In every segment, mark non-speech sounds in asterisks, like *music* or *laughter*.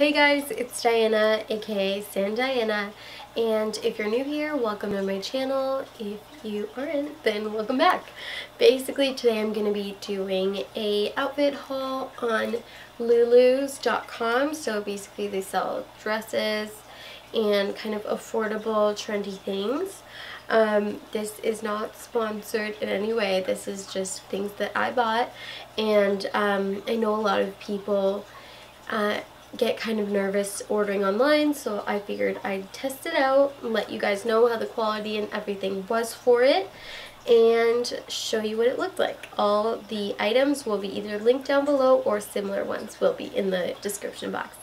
Hey guys, it's Diana, aka Sandianaa, and if you're new here, welcome to my channel. If you aren't, then welcome back. Basically, today I'm going to be doing a outfit haul on lulus.com. So basically they sell dresses and kind of affordable, trendy things. Um, this is not sponsored in any way. This is just things that I bought, and um, I know a lot of people uh, get kind of nervous ordering online so I figured I'd test it out and let you guys know how the quality and everything was for it and show you what it looked like. All the items will be either linked down below or similar ones will be in the description box.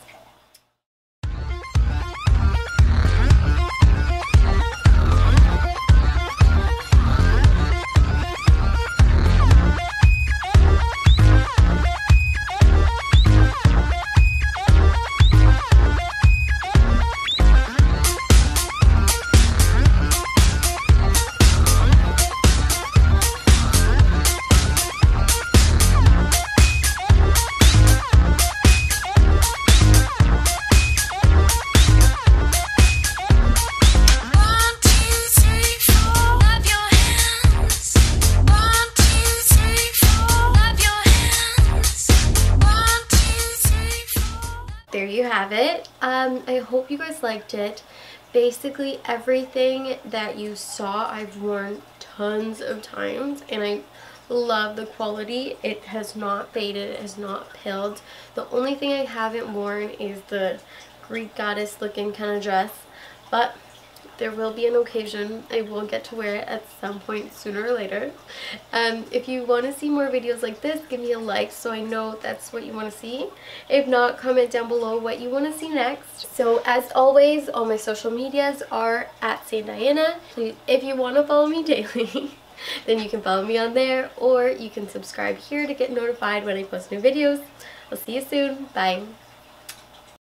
There you have it. Um, I hope you guys liked it. Basically everything that you saw I've worn tons of times and I love the quality. It has not faded, it has not pilled. The only thing I haven't worn is the Greek goddess looking kind of dress but there will be an occasion I will get to wear it at some point sooner or later. Um, if you want to see more videos like this, give me a like so I know that's what you want to see. If not, comment down below what you want to see next. So as always, all my social medias are at Sandianaa. If you want to follow me *laughs* daily, then you can follow me on there or you can subscribe here to get notified when I post new videos. I'll see you soon. Bye.